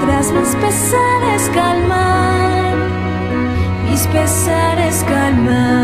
tras mis pesares calmar, mis pesares calmar.